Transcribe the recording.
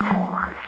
Oh,